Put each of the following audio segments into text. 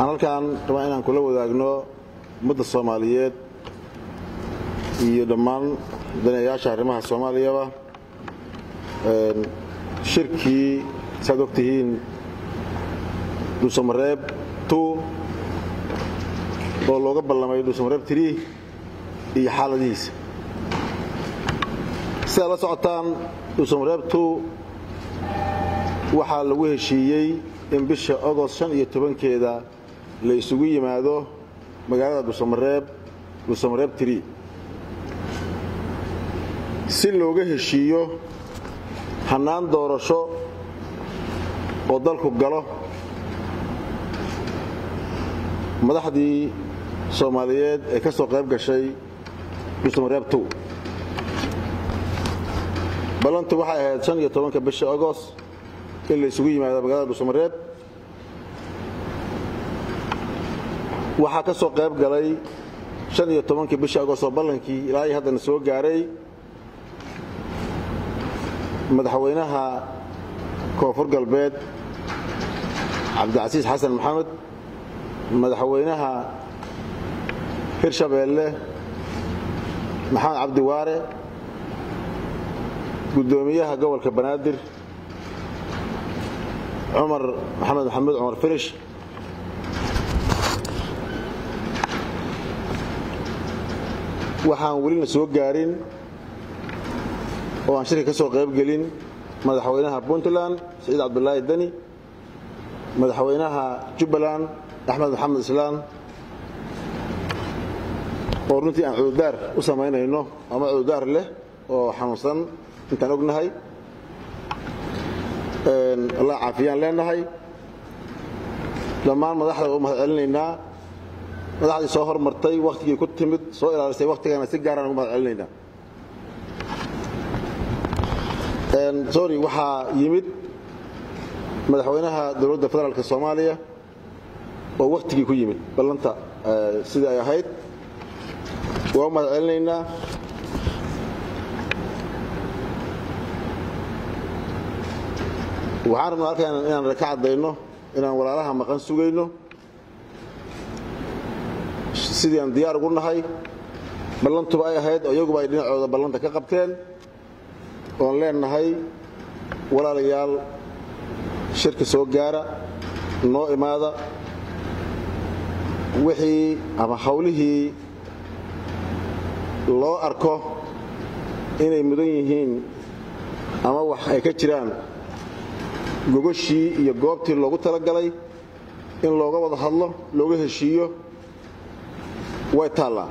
waxaan halkaan rabaa inaan kula wadaagno ummadda soomaaliyeed iyo dhammaan daneeyaasha arrimaha soomaaliyaba. Shirkii saad og tihiin dhuusamareeb oo looga ballamay dhuusamareeb tirii iyo xaaladihiisa. Sidaad la socotaan dhuusamareeb tu waxaa lagu heshiiyey in bisha ogost shan iyo tobankeeda la isugu yimaado magaalada dhuusamareeb dhuusamareeb tirii si looga heshiiyo hannaan doorasho oo dalku galo madaxdii soomaaliyeed ee ka soo qayb gashay dhuusamareeb tu ballantu waxay ahayd bisha agost in la isugu yimaado magaalada dhuusamareeb waxaa ka soo qayb galay shan iyo tobankii bisha agost oo ballankii ilaa iyo haddana soo gaaray madaxweynaha koonfur galbeed cabdicasiis xasan maxamed madaxweynaha hirshabeelle maxamed cabdi waare guddoomiyaha gobolka banaadir cumar maxamed maxamuud cumar firish waxaan welina soo gaarin oo aan shirka ka soo qayb gelin madaxweynaha puntland siciid cabdulaahi deni madaxweynaha jubbaland axmed maxamed islaan oo runtii aan cududaar u samaynayno ama cududaar leh oo xanuunsan intaan ognahay allah caafiyaan leenahay. Dhammaan madaxda u mahad madaxdii soo hormartay wakhtigii ku timid soo ilaalisay wakhtigana si gaaraan ugu mahad celinaynaa sorry waxaa yimid madaxweynaha dowladda federaalk soomaaliya oo wakhtigii ku yimid. Ballanta sidii ay ahayd waa u mahad celinaynaa waxaan rabnaa halkaan inaan ka caddayno inaan walaalaha maqan sugayno sidii aan diyaar ugu nahay ballantuba ay ahayd iyaguba ay dhinacooda ballanta ka qabteen oon leenahay walaalayaal shirka soo gaara noo imaada wixii ama hawlihii loo arko inay mudan yihiin ama wax ay ka jiraan. Gogoshii iyo goobtii loogu talagalay in looga wada hadlo looga heshiiyo way taallaa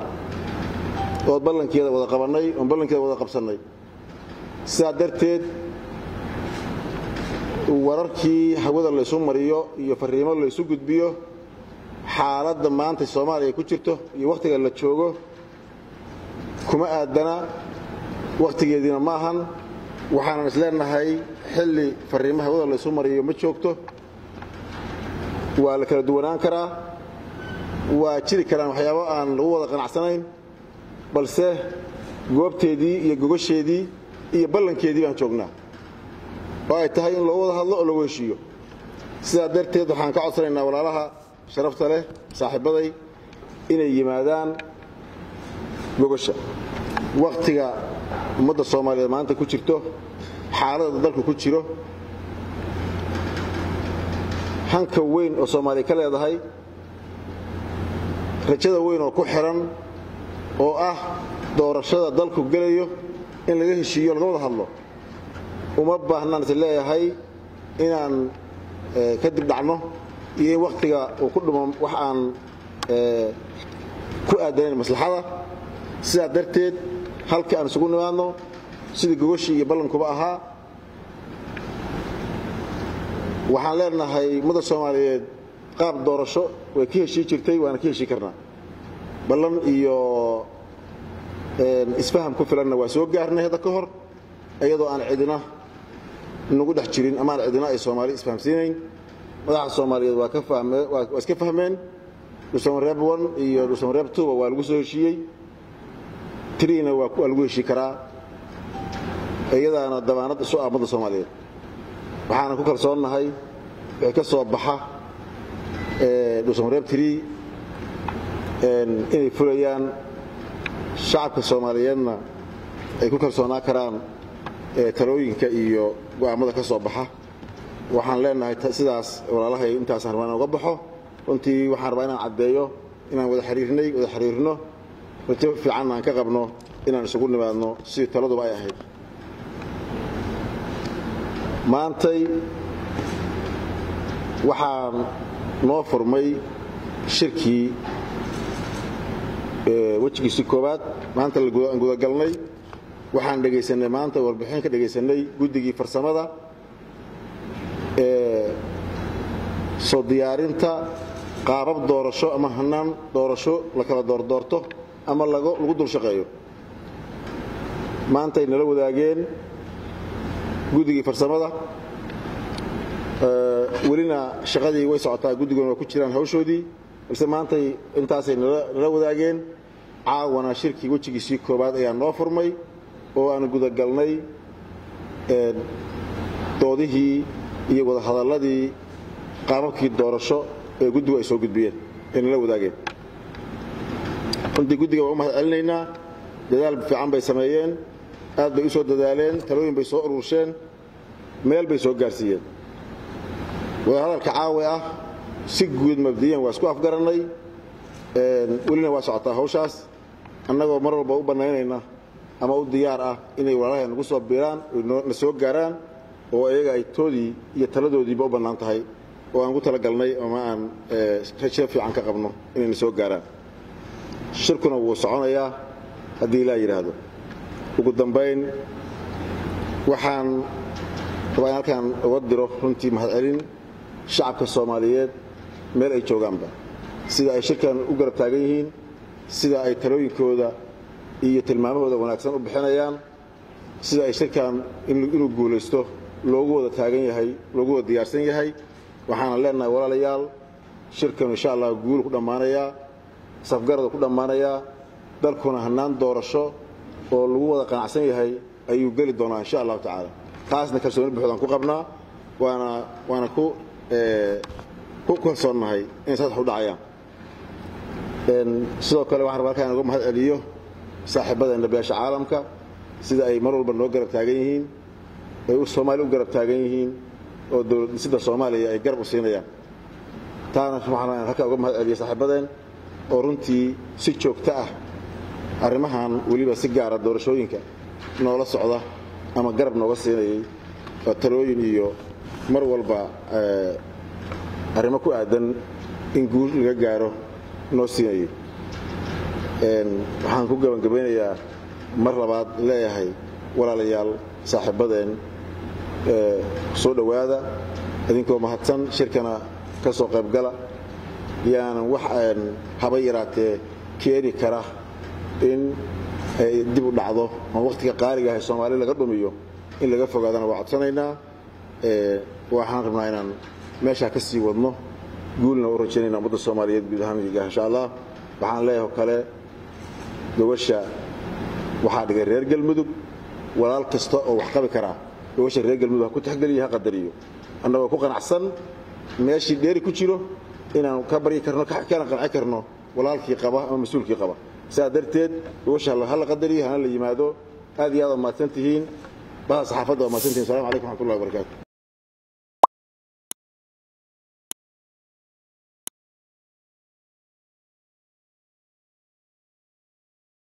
ood ballankeeda wada qabannay oon ballankeeda wada qabsannay. Sidaa darteed wararkii hawada laysu mariyo iyo fariimo laysu gudbiyo xaaladda maanta soomaaliya ku jirto iyo wakhtiga la joogo kuma aadana wakhtigeediina ma ahan. Waxaanan isleenahay xilli fariimo hawada laysu mariyo ma joogto. Waa la kala duwanaan karaa waa jiri karaan waxyaabo aan lagu wada qanacsanayn balse goobteedii iyo gogasheedii iyo ballankeedii baan joognaa. Oo ay tahay in loogu wada hadlo oo lagu heshiiyo sidaa darteed waxaan ka codsanaynaa walaalaha sharafta leh saaxiibbaday inay yimaadaan gogasha wakhtiga ummadda soomaaliyeed maanta ku jirto xaaladda dalku ku jiro hanka weyn oo soomaaliya ka leedahay rajada weyn oo ku xiran oo ah doorashada dalku gelayo in laga heshiiyo laga wada hadlo. Uma baahnaan is leeyahay inaan ka dib dhacno iyo in wakhtiga uu ku dhumo wax aan ku aadanayn maslaxada. Sidaa darteed halkii aan isugu nimaadno sidii gogoshii iyo ballankuba ahaa waxaan leenahay ummadda soomaaliyeed qaab doorasho way ka heshii jirtay waana ka heshii karnaa. Ballan iyo isfaham ku filanna waa soo gaarnay hadda ka hor iyadoo aan cidina nagu dhex jirin ama aan cidina ay soomaali isfahamsiinayn. Madaxda soomaaliyeed waa iska fahmeen. Dhuusamareeb one iyo dhuusamareeb twoba waa lagu soo heshiiyey. Triina waa lagu heshii karaa. Iyadaana dabaanad isu ummadda soomaaliyeed. Waxaana ku kalsoonnahay wixii ka soo baxa dhuusamareeb tiri inay fulayaan shacabka soomaaliyeedna ay ku kalsoonaa karaan talooyinka iyo go'aammada ka soo baxa. Waxaan leenahay sidaas walaalahay intaasaan rabaa inaan uga baxo. Runtii waxaan rabaa inaan caddeeyo inaan wada xiriirnay wada xiriirno. Rajo fiicanna ka qabno inaan isugu nimaadno sidii taladuba ay ahayd. Maantay waxaan noo furmay shirkii wejigiisii koowaad. Maanta aan gudagalnay waxaan dhegaysanay maanta warbixin ka dhegaysanay guddigii farsamada soo diyaarinta qaabab doorasho ama hanaan doorasho la kala doordoorto ama lagu dul shaqeeyo. Maantay nala wadaageen guddigii farsamada welina shaqadii way socotaa guddiguna waa ku jiraan hawshoodii. Balse maantay intaasay nala wadaageen. Caawana shirkii wejigiisii koowaad ayaa noo furmay oo aan gudagalnay doodihii iyo wadahadalladii qaababkii doorasho ee guddigu ay soo gudbiyeen ay nala wadaageen. Runtii guddiga waan u mahad celinaynaa dadaal fiican bay sameeyeen. Aad bay u soo dadaaleen. Talooyin bay soo uruursheen meel bay soo gaarsiiyeen wadahadalka caawi ah si guud mabdiyan waa isku afgarannay welina waa socotaa hawshaas. Annagoo mar walba u bannaynayna ama u diyaar ah inay walaalahay nagu soo biiraan na soo gaaraan oo iyaga ay toodii iyo taladoodiiba u bannaan tahay. Oo aan ugu talagalnay ama aan rajo fiican ka qabno inayna soo gaaraan. Shirkuna wuu soconayaa haddii ilaa yidhaahdo ugu dambayn waxaan rabaa in halkaan uga diro runtii mahadcelin shacabka soomaaliyeed meel ay joogaanba. Sida ay shirkan u garab taagan yihiin sida ay talooyinkooda iyo tilmaamahooda wanaagsan u bixinayaan sida ay shirkan inuu guulaysto loogu wada taagan yahay loogu wada diyaarsan yahay. Waxaana leenahay walaalayaal shirkanu insha allah guulu ku dhammaanayaa safgarada ku dhammaanayaa dalkuna hannaan doorasho oo lagu wada qanacsan yahay ayuu geli doonaa insha allahu tacaala. Taasna kalsooni buuxdaan ku qabnaa waana waana ku ku kalsoonnahay inay saddex u dhacayaan sidoo kale waxaan rabaa halkaan uga mahad celiyo saaxiibadeenna beesha caalamka sida ay mar walba noo garab taagan yihiin ay soomaaliya u garab taagan yihiin oo dowlad dhisida soomaaliya ay garab u siinayaan. Taana waxaan halkaan uga mahad celiyo saaxiibadeen oo runtii si joogto ah arrimahan weliba si gaara doorashooyinka noola socda ama garab nooga siinayay talooyin iyo mar walba arrimo ku aadan in guul laga gaaro noo siinayay waxaan ku gabangabeynayaa mar labaad leeyahay walaalayaal saaxiibadeen soo dhowaada idinkoo mahadsan shirkana ka soo qaybgala yaanan wax haba yaraatee keeni kara in ay dib u dhacdo. Ama wakhtiga qaaliga ahay soomaali laga dhumiyo in laga fogaadana waa codsanaynaa waxaan rabnaa inaan meeshaa ka sii wadno. Guulna u rajaynayna ummadda soomaaliyeed guud ahaan iga insha allah. Waxaan leeyahay oo kale gobasha waxaa dhigay reer galmudug. Walaal kasta oo wax qabi karaa gobasha reer galmudug ha ku tixgeliyo ha qadariyo. Annagoo ku qanacsan meeshii dheeri ku jiro inaan ka baryi karno kana qanci karno walaalkii qaba ama mas'uulkii qaba. Saa darteed gobasha ha la qadariyo hana la yimaado aad iyo aad waa mahadsan tihiin. Baha saxaafadda waa mahadsan tihin assalamu calaykum waxmatullahi wabarakatu